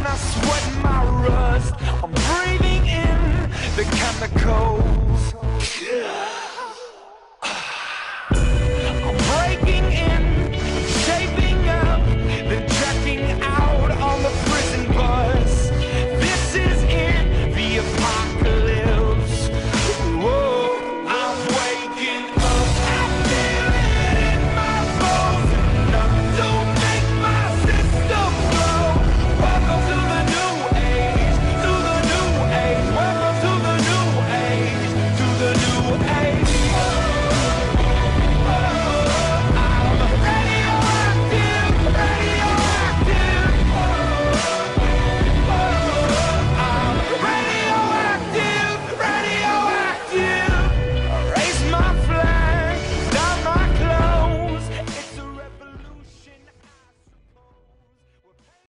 I sweat my rust. I'm breathing in the chemicals.